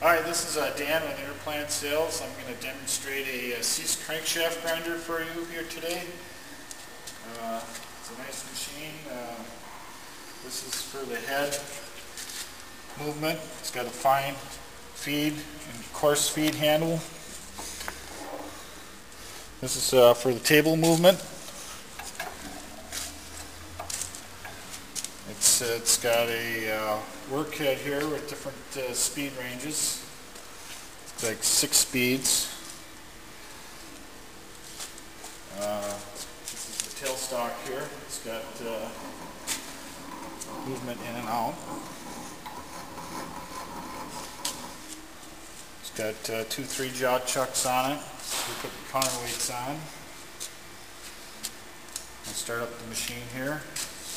Hi, this is uh, Dan with Interplant Sales. I'm going to demonstrate a uh, Seest crankshaft grinder for you here today. Uh, it's a nice machine. Uh, this is for the head movement. It's got a fine feed and coarse feed handle. This is uh, for the table movement. It's, uh, it's got a uh, work head here with different uh, speed ranges. It's like six speeds. Uh, this is the tailstock here. It's got uh, movement in and out. It's got uh, two three jaw chucks on it. We put the counterweights on. I'll start up the machine here.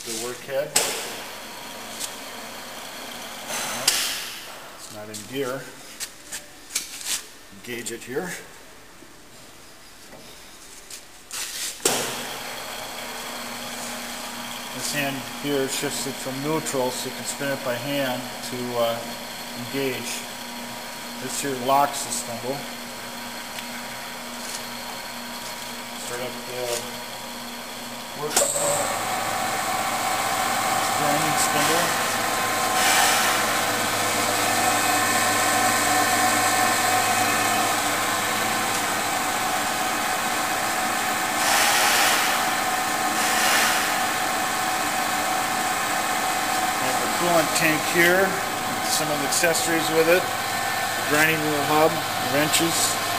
The work head. It's not in gear. Gauge it here. This hand here shifts it from neutral so you can spin it by hand to uh, engage. This here locks the spindle. Start up the work coolant tank here, some of the accessories with it, grinding wheel hub, wrenches,